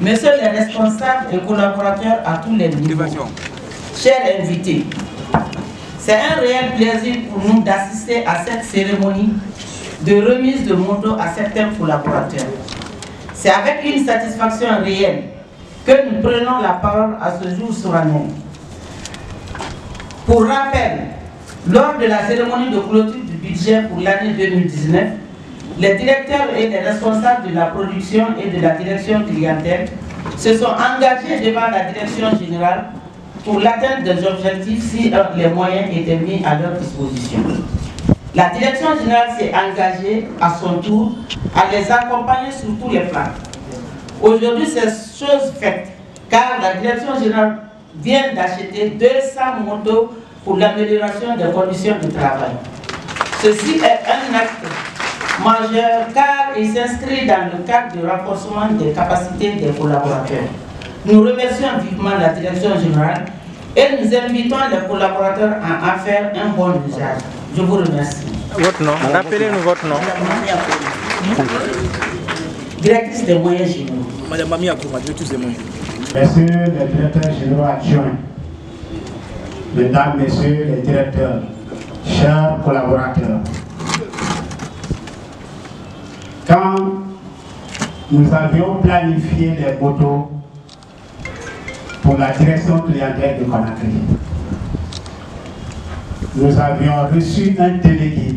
Messieurs les responsables et collaborateurs à tous les niveaux, chers invités, c'est un réel plaisir pour nous d'assister à cette cérémonie de remise de moto à certains collaborateurs. C'est avec une satisfaction réelle que nous prenons la parole à ce jour solennel. Pour rappel, lors de la cérémonie de clôture du budget pour l'année 2019, les directeurs et les responsables de la production et de la direction clientèle se sont engagés devant la direction générale pour l'atteinte des objectifs si les moyens étaient mis à leur disposition. La direction générale s'est engagée à son tour à les accompagner sur tous les plans. Aujourd'hui, c'est chose faite, car la direction générale vient d'acheter 200 motos pour l'amélioration des conditions de travail. Ceci est un acte majeur car il s'inscrit dans le cadre du renforcement des capacités des collaborateurs. Nous remercions vivement la direction générale et nous invitons les collaborateurs à en faire un bon usage. Je vous remercie. Votre nom Rappelez-nous votre nom. Directrice des moyens généraux. Madame Mamie Akouma, directrice des moyens. Messieurs les directeurs généraux adjoints, Mesdames, Messieurs les directeurs, chers collaborateurs, quand nous avions planifié les motos pour la direction clientèle de Conakry, nous avions reçu un délégué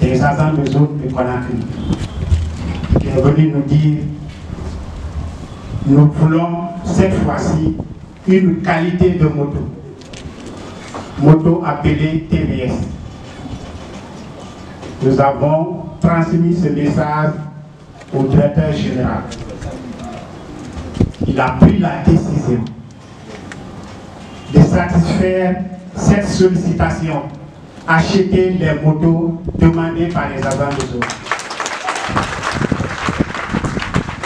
des agents de zone de Conakry qui est venu nous dire nous voulons cette fois-ci une qualité de moto, moto appelée TVS. Nous avons transmis ce message au directeur général. Il a pris la décision de satisfaire cette sollicitation, acheter les motos demandées par les agents de zone.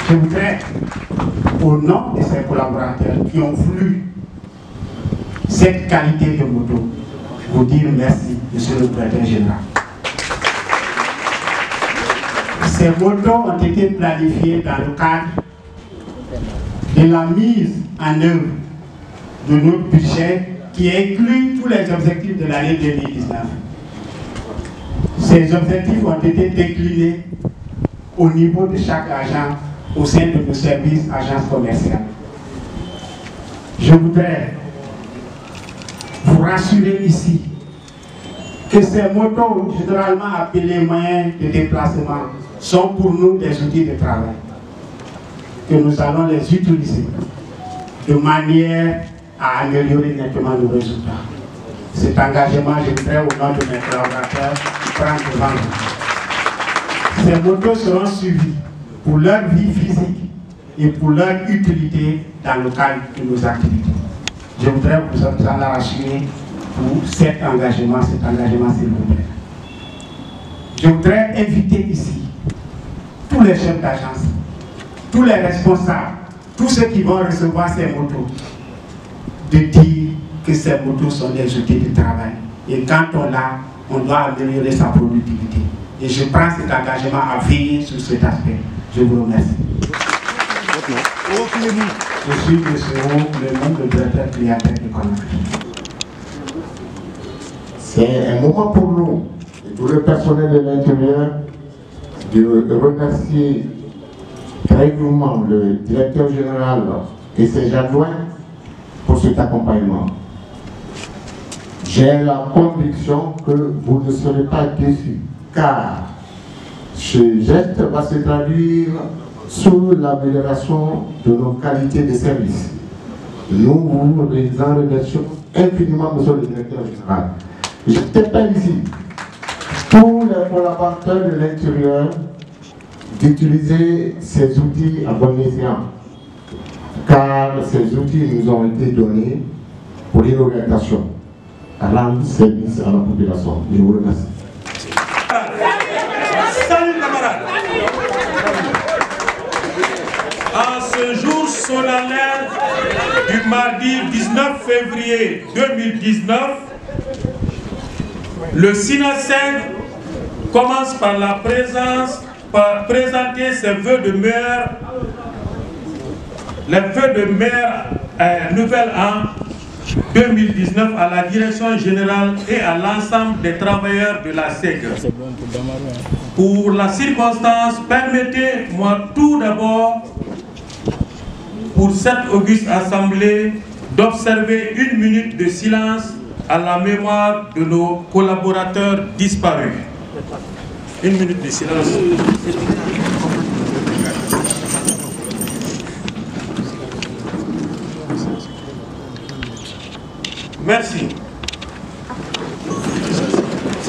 Je voudrais, au nom de ces collaborateurs qui ont voulu cette qualité de moto, vous dire merci, Monsieur le Directeur Général. Ces motos ont été planifiées dans le cadre de la mise en œuvre de notre budget qui inclut tous les objectifs de l'année 2019. Ces objectifs ont été déclinés au niveau de chaque agent au sein de nos services agences commerciales. Je voudrais vous rassurer ici que ces motos, généralement appelés moyens de déplacement, sont pour nous des outils de travail, que nous allons les utiliser de manière à améliorer nettement nos résultats. Cet engagement, je voudrais au nom de mes collaborateurs prendre devant vous. Ces motos seront suivies pour leur vie physique et pour leur utilité dans le cadre de nos activités. Je voudrais vous en rassurer pour cet engagement, cet engagement s'il vous plaît. Je voudrais inviter ici tous les chefs d'agence, tous les responsables, tous ceux qui vont recevoir ces motos, de dire que ces motos sont des outils de travail. Et quand on l'a, on doit améliorer sa productivité. Et je prends cet engagement à veiller sur cet aspect. Je vous remercie. Je suis M. le nom de directeur clientèle de Conakry. C'est un moment pour nous, et tout le personnel de l'intérieur, de remercier très vivement le directeur général et ses adjoints pour cet accompagnement. J'ai la conviction que vous ne serez pas déçus, car ce geste va se traduire sur l'amélioration de nos qualités de service. Nous vous en remercions infiniment, monsieur le directeur général. Je t'appelle ici tous les collaborateurs de l'intérieur d'utiliser ces outils à bon car ces outils nous ont été donnés pour l'orientation, à rendre service à la population. Je vous remercie. Salut camarades En ce jour solennel du mardi 19 février 2019, le SINASEG commence par la présence, par présenter ses voeux de meilleur les vœux de meilleure euh, nouvelle an 2019 à la direction générale et à l'ensemble des travailleurs de la SEG. Pour la circonstance, permettez-moi tout d'abord, pour cette auguste assemblée, d'observer une minute de silence à la mémoire de nos collaborateurs disparus. Une minute de silence. Merci.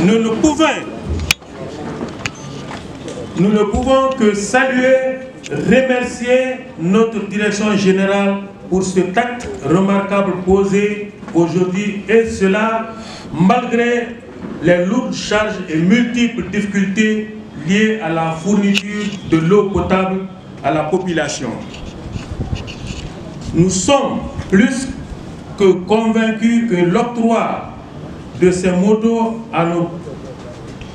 Nous ne pouvons, nous ne pouvons que saluer, remercier notre direction générale pour cet acte remarquable posé aujourd'hui et cela malgré les lourdes charges et multiples difficultés liées à la fourniture de l'eau potable à la population. Nous sommes plus que convaincus que l'octroi de ces motos à nos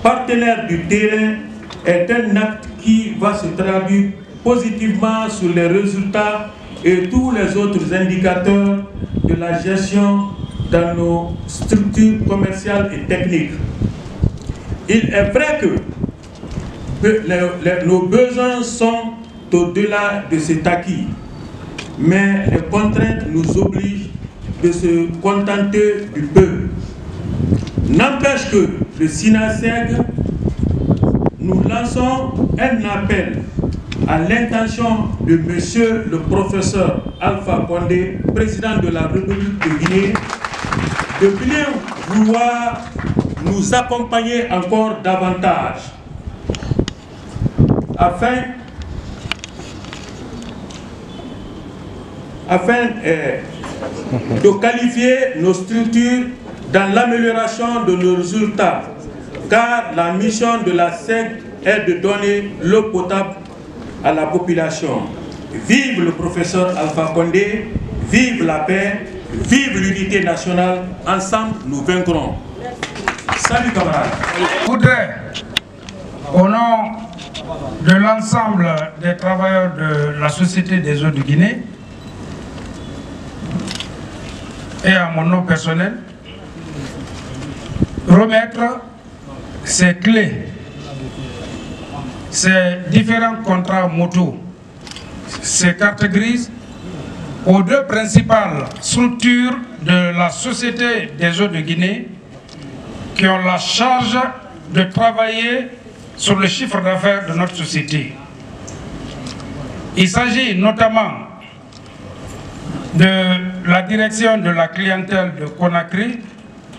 partenaires du terrain est un acte qui va se traduire positivement sur les résultats et tous les autres indicateurs de la gestion dans nos structures commerciales et techniques. Il est vrai que nos besoins sont au-delà de cet acquis, mais les contraintes nous obligent de se contenter du peu. N'empêche que le SINASEG, nous lançons un appel à l'intention de monsieur le professeur Alpha Condé, président de la République de Guinée, de bien vouloir nous accompagner encore davantage afin, afin euh, de qualifier nos structures dans l'amélioration de nos résultats, car la mission de la SEC est de donner l'eau potable à la population. Vive le professeur Alpha Condé, vive la paix, vive l'unité nationale, ensemble nous vaincrons. Salut camarades. Je voudrais, au nom de l'ensemble des travailleurs de la Société des eaux de Guinée, et à mon nom personnel, remettre ces clés, ces différents contrats moto, ces cartes grises aux deux principales structures de la Société des eaux de Guinée qui ont la charge de travailler sur le chiffre d'affaires de notre société. Il s'agit notamment de la direction de la clientèle de Conakry,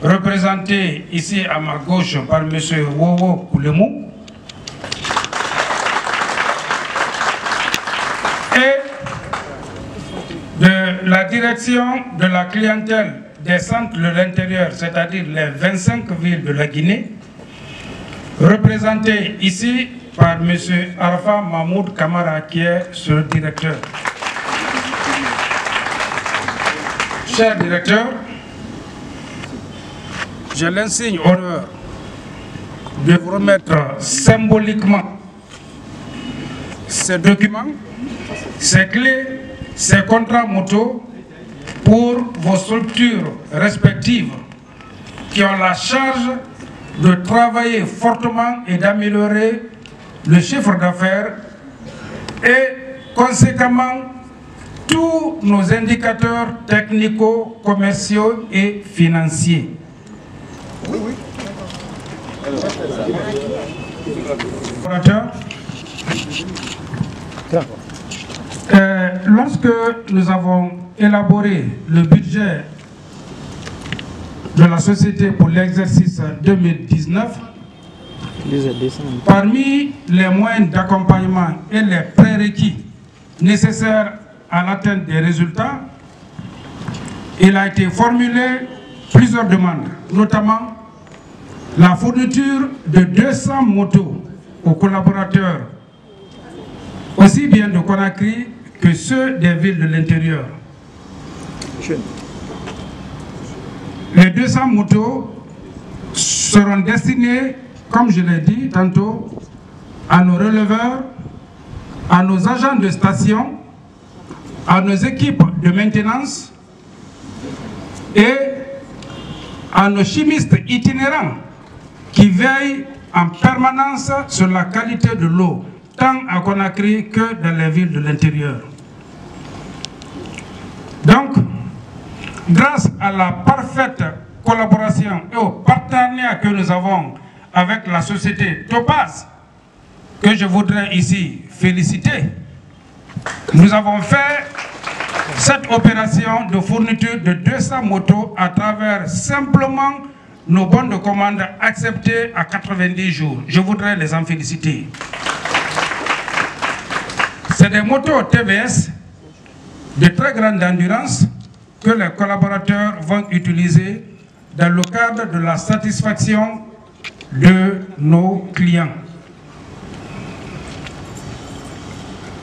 représentée ici à ma gauche par M. Wowo Koulemou, et de la direction de la clientèle des centres de l'intérieur, c'est-à-dire les 25 villes de la Guinée, représentée ici par M. Arfa Mahmoud Kamara, qui est ce directeur. Cher directeur, j'ai l'insigne honneur de vous remettre symboliquement ces documents, ces clés, ces contrats moto pour vos structures respectives qui ont la charge de travailler fortement et d'améliorer le chiffre d'affaires et conséquemment tous nos indicateurs technico-commerciaux et financiers. Euh, lorsque nous avons élaboré le budget de la société pour l'exercice 2019, parmi les moyens d'accompagnement et les prérequis nécessaires à l'atteinte des résultats, il a été formulé plusieurs demandes, notamment la fourniture de 200 motos aux collaborateurs, aussi bien de Conakry que ceux des villes de l'intérieur. Les 200 motos seront destinées, comme je l'ai dit tantôt, à nos releveurs, à nos agents de station, à nos équipes de maintenance et à nos chimistes itinérants qui veillent en permanence sur la qualité de l'eau, tant à Conakry que dans les villes de l'intérieur. Donc, grâce à la parfaite collaboration et au partenariat que nous avons avec la société Topaz, que je voudrais ici féliciter, nous avons fait cette opération de fourniture de 200 motos à travers simplement nos bons de commande acceptés à 90 jours. Je voudrais les en féliciter. C'est des motos TVS de très grande endurance que les collaborateurs vont utiliser dans le cadre de la satisfaction de nos clients.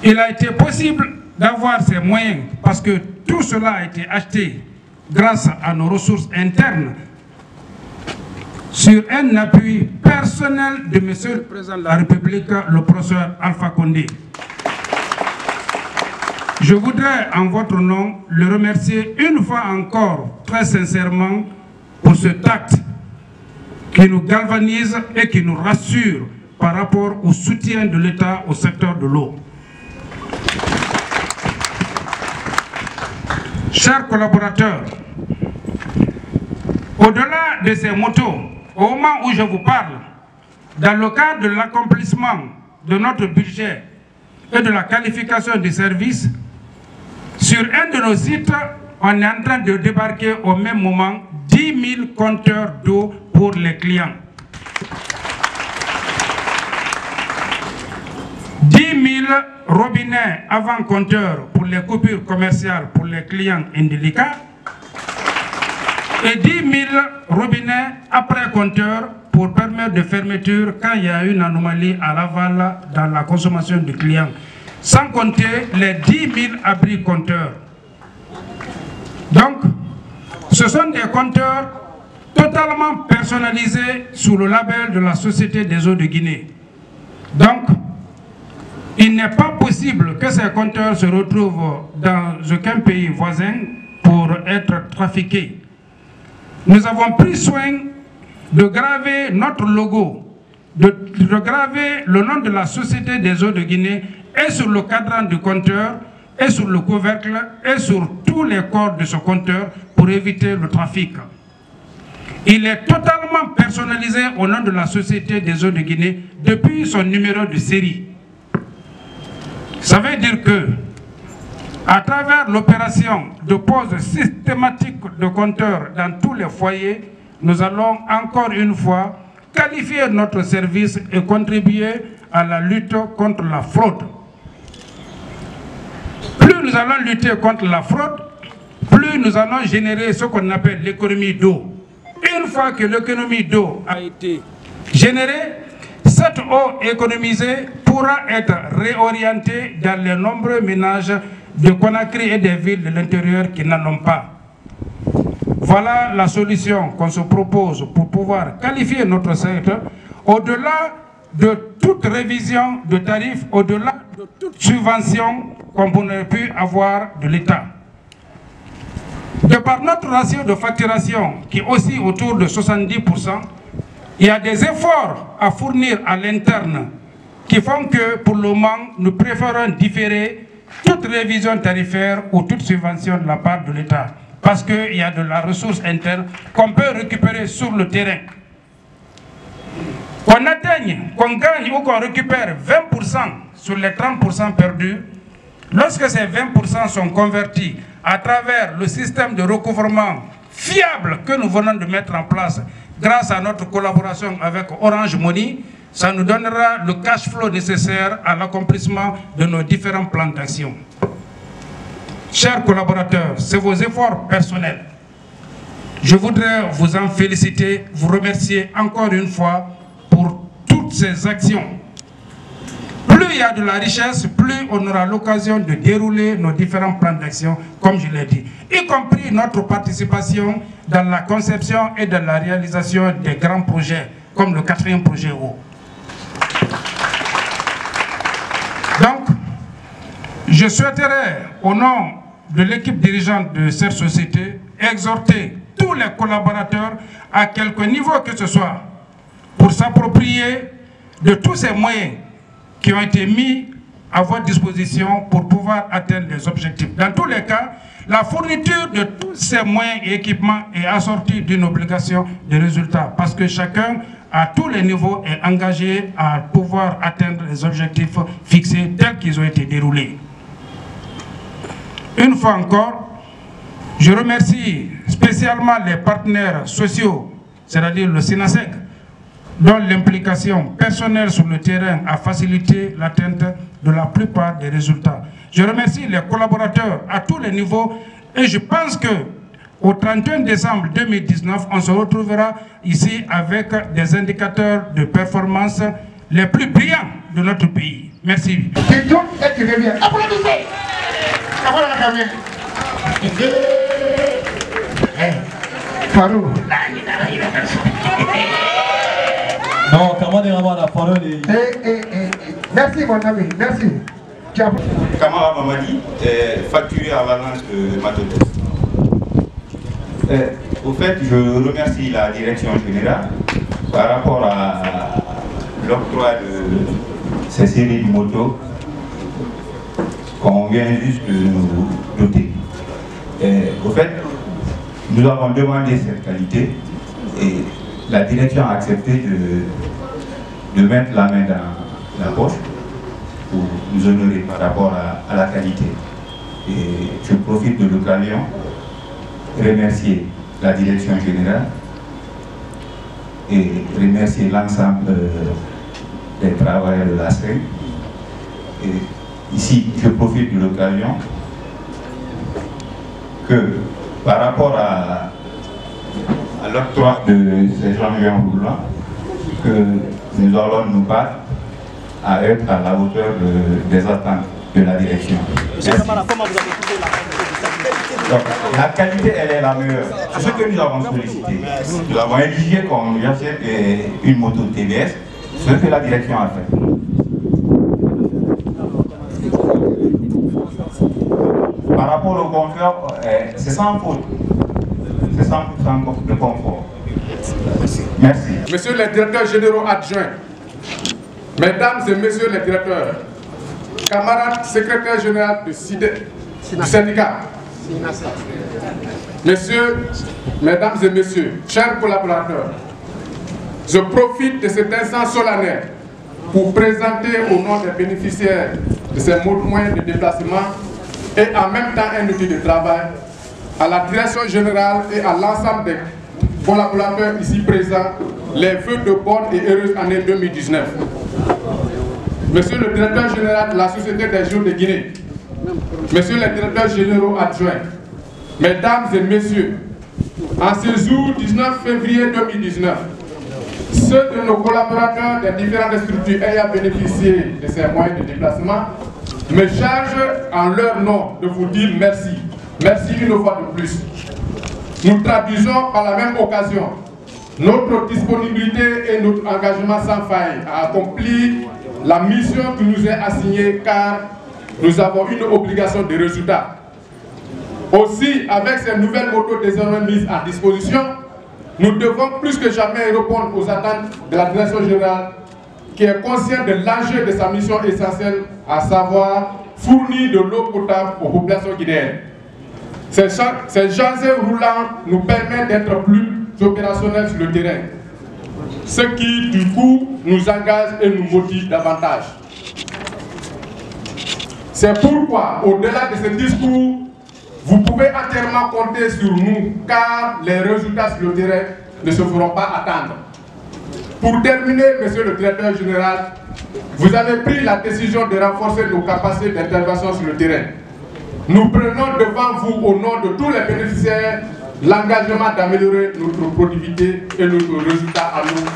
Il a été possible d'avoir ces moyens parce que tout cela a été acheté grâce à nos ressources internes sur un appui personnel de M. le Président de la République, le professeur Alpha Condé. Je voudrais en votre nom le remercier une fois encore très sincèrement pour ce acte qui nous galvanise et qui nous rassure par rapport au soutien de l'État au secteur de l'eau. Chers collaborateurs, au-delà de ces motos, au moment où je vous parle, dans le cadre de l'accomplissement de notre budget et de la qualification des services, sur un de nos sites, on est en train de débarquer au même moment 10 000 compteurs d'eau pour les clients. 10 000 robinets avant compteurs pour les coupures commerciales pour les clients indélicats et 10 000 robinets après compteurs pour permettre de fermeture quand il y a une anomalie à l'aval dans la consommation du client. Sans compter les 10 000 abris compteurs. Donc, ce sont des compteurs totalement personnalisés sous le label de la Société des eaux de Guinée. Donc, il n'est pas possible que ces compteurs se retrouvent dans aucun pays voisin pour être trafiqués. Nous avons pris soin de graver notre logo, de, graver le nom de la Société des eaux de Guinée et sur le cadran du compteur, et sur le couvercle, et sur tous les corps de ce compteur pour éviter le trafic. Il est totalement personnalisé au nom de la Société des eaux de Guinée depuis son numéro de série. Ça veut dire que, à travers l'opération de pose systématique de compteurs dans tous les foyers, nous allons encore une fois qualifier notre service et contribuer à la lutte contre la fraude. Plus nous allons lutter contre la fraude, plus nous allons générer ce qu'on appelle l'économie d'eau. Une fois que l'économie d'eau a été générée, cette eau économisée pourra être réorientée dans les nombreux ménages de Conakry et des villes de l'intérieur qui n'en ont pas. Voilà la solution qu'on se propose pour pouvoir qualifier notre secteur au-delà de toute révision de tarifs, au-delà de toute subvention qu'on pourrait pu avoir de l'État. De par notre ratio de facturation qui est aussi autour de 70%, il y a des efforts à fournir à l'interne qui font que pour le moment, nous préférons différer toute révision tarifaire ou toute subvention de la part de l'État. Parce qu'il y a de la ressource interne qu'on peut récupérer sur le terrain. Qu'on atteigne, qu'on gagne ou qu'on récupère 20% sur les 30% perdus, lorsque ces 20% sont convertis à travers le système de recouvrement fiable que nous venons de mettre en place grâce à notre collaboration avec Orange Money, ça nous donnera le cash flow nécessaire à l'accomplissement de nos différents plans d'action. Chers collaborateurs, c'est vos efforts personnels. Je voudrais vous en féliciter, vous remercier encore une fois pour toutes ces actions. Plus il y a de la richesse, plus on aura l'occasion de dérouler nos différents plans d'action, comme je l'ai dit, y compris notre participation dans la conception et dans la réalisation des grands projets, comme le quatrième projet eau. Donc, Je souhaiterais, au nom de l'équipe dirigeante de cette société, exhorter tous les collaborateurs à quelque niveau que ce soit pour s'approprier de tous ces moyens qui ont été mis à votre disposition pour pouvoir atteindre les objectifs. Dans tous les cas, la fourniture de tous ces moyens et équipements est assortie d'une obligation de résultat parce que chacun, à tous les niveaux, est engagé à pouvoir atteindre les objectifs fixés tels qu'ils ont été déroulés. Une fois encore, je remercie spécialement les partenaires sociaux, c'est-à-dire le SINASEC, dont l'implication personnelle sur le terrain a facilité l'atteinte de la plupart des résultats. Je remercie les collaborateurs à tous les niveaux et je pense que au 31 décembre 2019, on se retrouvera ici avec des indicateurs de performance les plus brillants de notre pays. Merci. Non, comment dire la parole est... Eh, eh, eh, Merci mon ami, merci. Kamara Mamadi, facturé à Valence de Matotos. au fait, je remercie la direction générale par rapport à l'octroi de ces séries de motos qu'on vient juste de nous doter. au fait, nous avons demandé cette qualité et la direction a accepté de, de mettre la main dans la poche pour nous honorer par rapport à, la qualité. Et je profite de l'occasion remercier la direction générale et remercier l'ensemble des travailleurs de la SRE. Et ici, je profite de l'occasion que par rapport à, l'octroi de ces gens roulants, que nous allons nous battre à être à la hauteur de, des attentes de la direction. Merci. Donc, la qualité, elle est la meilleure. C'est ce que nous avons sollicité. Nous avons exigé qu'on nous achète une moto TBS, ce que la direction a fait. Par rapport au confort, c'est sans faute. C'est sans, sans de confort. Merci. Monsieur le directeur généraux adjoints, Mesdames et messieurs les directeurs, camarades secrétaires généraux du, du syndicat, messieurs, mesdames et messieurs, chers collaborateurs, je profite de cet instant solennel pour présenter au nom des bénéficiaires de ces moyens de déplacement et en même temps un outil de travail à la direction générale et à l'ensemble des collaborateurs ici présents les vœux de bonne et heureuse année 2019. Monsieur le directeur général de la Société des Jours de Guinée, Monsieur les directeurs généraux adjoints, Mesdames et Messieurs, en ce jour 19 février 2019, ceux de nos collaborateurs des différentes structures ayant bénéficié de ces moyens de déplacement me chargent en leur nom de vous dire merci. Merci une fois de plus. Nous traduisons par la même occasion notre disponibilité et notre engagement sans faille à accomplir la mission qui nous est assignée car nous avons une obligation de résultat. Aussi, avec ces nouvelles motos désormais mises à disposition, nous devons plus que jamais répondre aux attentes de la direction générale qui est consciente de l'enjeu de sa mission essentielle, à savoir fournir de l'eau potable aux populations guinéennes. Ces, ces roulants nous permettent d'être plus opérationnels sur le terrain, ce qui du coup nous engage et nous motive davantage. C'est pourquoi, au-delà de ce discours, vous pouvez entièrement compter sur nous, car les résultats sur le terrain ne se feront pas attendre. Pour terminer, Monsieur le Directeur Général, vous avez pris la décision de renforcer nos capacités d'intervention sur le terrain. Nous prenons devant vous, au nom de tous les bénéficiaires, l'engagement d'améliorer notre productivité et notre résultat à nous,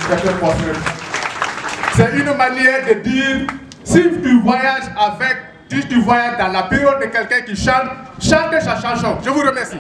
C'est une manière de dire, si tu voyages avec, si tu voyages dans la période de quelqu'un qui chante, chante sa chanson. Je vous remercie.